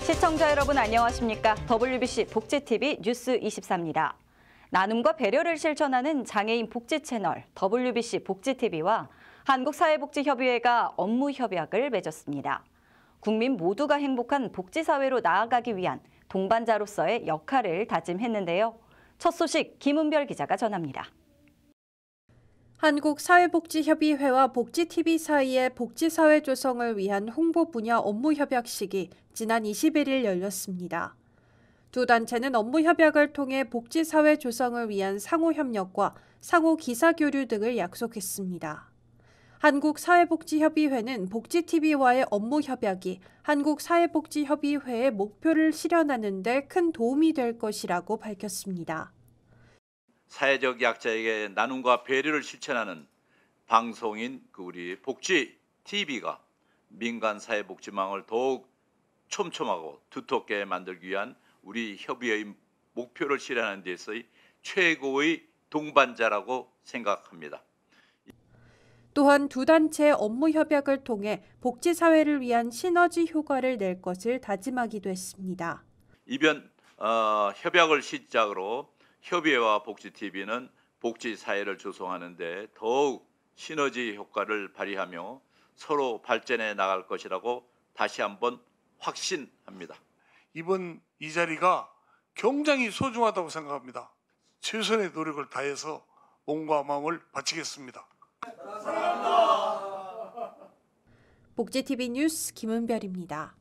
시청자 여러분 안녕하십니까? WBC 복지TV 뉴스 24입니다. 나눔과 배려를 실천하는 장애인 복지 채널 WBC 복지TV와 한국사회복지협의회가 업무 협약을 맺었습니다. 국민 모두가 행복한 복지사회로 나아가기 위한 동반자로서의 역할을 다짐했는데요. 첫 소식 김은별 기자가 전합니다. 한국사회복지협의회와 복지TV 사이의 복지사회 조성을 위한 홍보 분야 업무 협약식이 지난 21일 열렸습니다. 두 단체는 업무 협약을 통해 복지사회 조성을 위한 상호 협력과 상호 기사 교류 등을 약속했습니다. 한국사회복지협의회는 복지TV와의 업무 협약이 한국사회복지협의회의 목표를 실현하는 데 큰 도움이 될 것이라고 밝혔습니다. 사회적 약자에게 나눔과 배려를 실천하는 방송인 그 우리 복지 TV가 민간 사회 복지망을 더욱 촘촘하고 두텁게 만들기 위한 우리 협의회의 목표를 실현하는 데서의 최고의 동반자라고 생각합니다. 또한 두 단체의 업무 협약을 통해 복지 사회를 위한 시너지 효과를 낼 것을 다짐하기도 했습니다. 이번 어, 협약을 시작으로 협의회와 복지TV는 복지 사회를 조성하는 데 더욱 시너지 효과를 발휘하며 서로 발전해 나갈 것이라고 다시 한번 확신합니다. 이번 이 자리가 굉장히 소중하다고 생각합니다. 최선의 노력을 다해서 몸과 마음을 바치겠습니다. 복지TV 뉴스 김은별입니다.